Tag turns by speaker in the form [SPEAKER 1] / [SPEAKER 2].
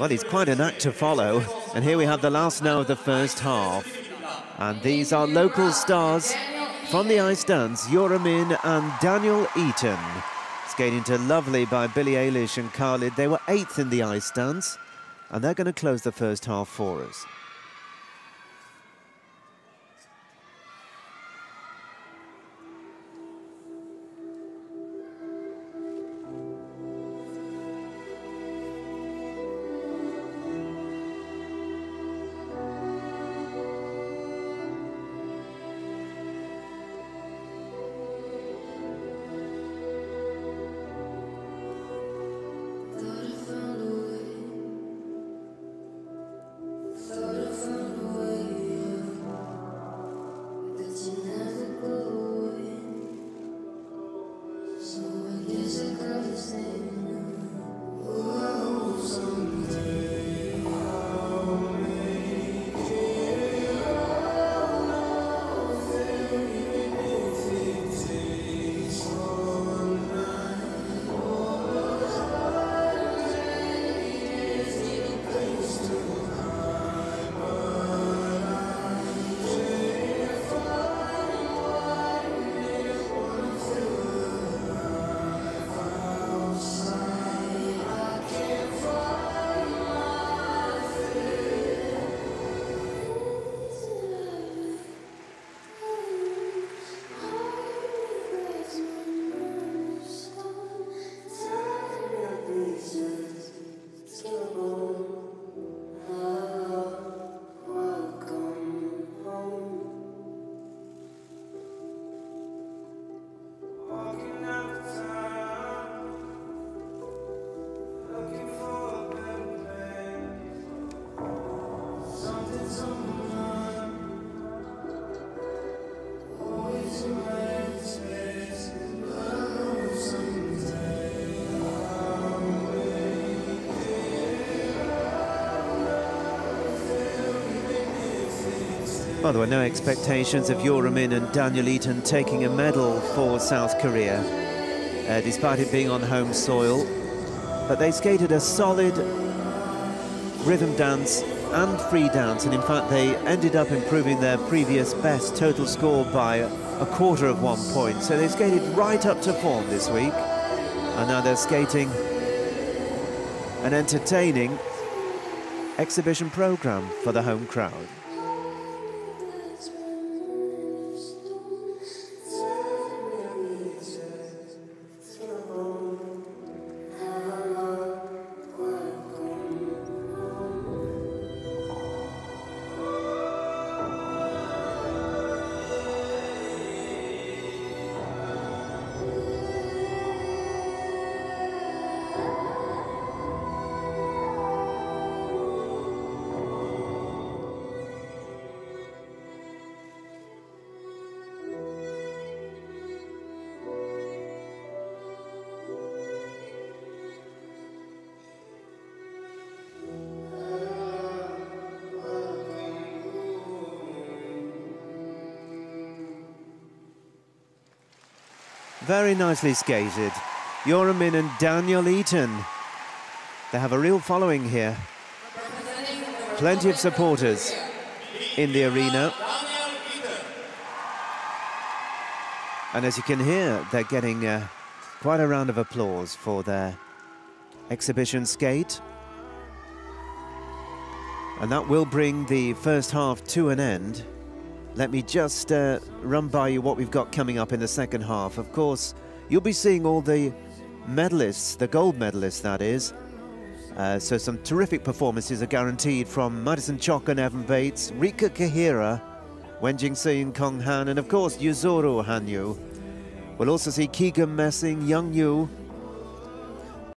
[SPEAKER 1] Well, it's quite an act to follow. And here we have the last now of the first half. And these are local stars from the ice dance, Yura Min and Daniel Eaton. Skating to lovely by Billie Eilish and Khalid. They were eighth in the ice dance. And they're going to close the first half for us. There were no expectations of Yura Min and Daniel Eaton taking a medal for South Korea, uh, despite it being on home soil. But they skated a solid rhythm dance and free dance, and in fact they ended up improving their previous best total score by a quarter of one point. So they skated right up to form this week, and now they're skating an entertaining exhibition program for the home crowd. Very nicely skated. Yura Min and Daniel Eaton. They have a real following here. Plenty of supporters in the arena. And as you can hear, they're getting uh, quite a round of applause for their exhibition skate. And that will bring the first half to an end. Let me just uh, run by you what we've got coming up in the second half. Of course, you'll be seeing all the medalists, the gold medalists, that is. Uh, so some terrific performances are guaranteed from Madison Chock and Evan Bates, Rika Kihira, Wenjing Sui Cong Han, and of course Yuzuru Hanyu. We'll also see Keegan Messing, Young You,